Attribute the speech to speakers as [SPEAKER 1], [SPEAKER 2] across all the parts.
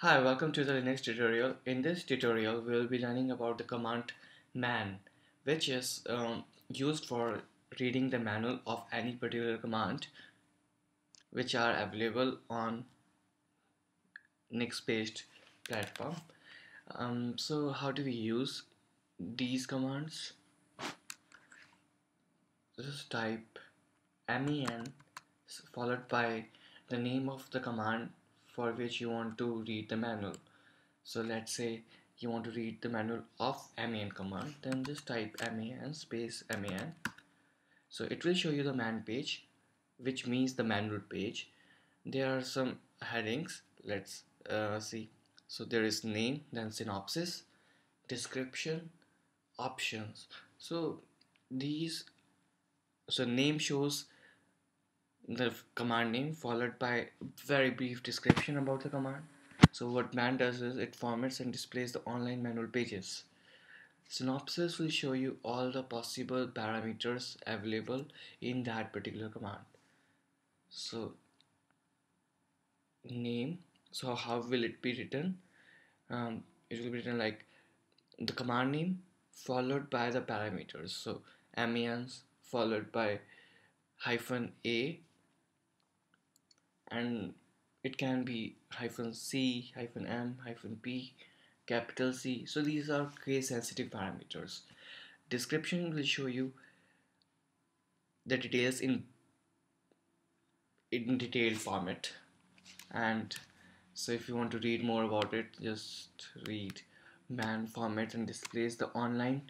[SPEAKER 1] Hi, welcome to the Linux tutorial. In this tutorial, we will be learning about the command man, which is um, used for reading the manual of any particular command which are available on Linux-based platform. Um, so how do we use these commands? Just type man followed by the name of the command for which you want to read the manual. So let's say you want to read the manual of man command then just type man space man so it will show you the man page which means the manual page. There are some headings. Let's uh, see. So there is name then synopsis description options. So these so name shows the command name followed by very brief description about the command. So what man does is it formats and displays the online manual pages. Synopsis will show you all the possible parameters available in that particular command. So name, so how will it be written? Um, it will be written like the command name followed by the parameters. So mans followed by hyphen a and it can be hyphen C, hyphen M, hyphen P, capital C. So these are case sensitive parameters. Description will show you the details in in detailed format and so if you want to read more about it just read man format and displays the online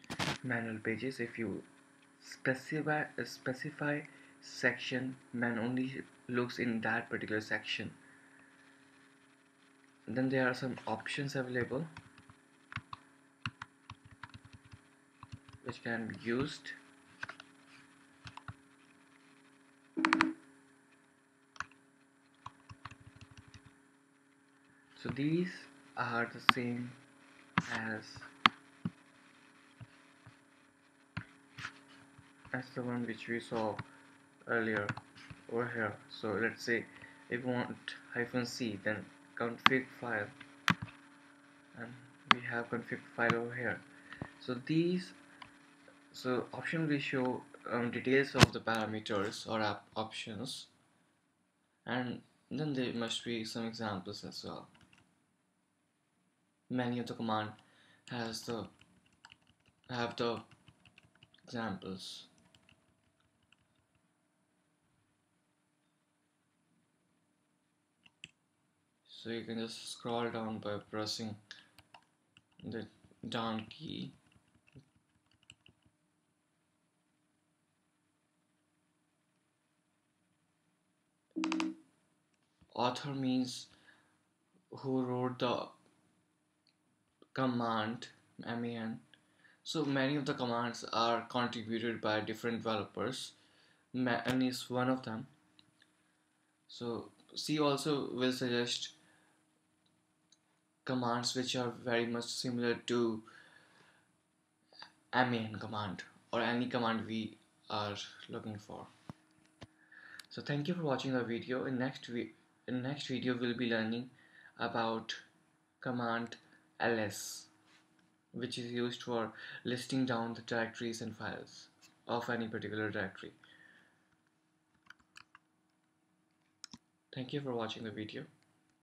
[SPEAKER 1] manual pages if you specify specify section man only looks in that particular section. Then there are some options available which can be used. So these are the same as as the one which we saw earlier over here. So let's say if we want hyphen c then config file. And we have config file over here. So these so option will show um, details of the parameters or app options. And then there must be some examples as well. Many of the command has the have the examples so you can just scroll down by pressing the down key. Author means who wrote the command man so many of the commands are contributed by different developers. Man is one of them. So see also will suggest commands which are very much similar to man command or any command we are looking for. So thank you for watching the video. In next we in next video we'll be learning about command ls which is used for listing down the directories and files of any particular directory. Thank you for watching the video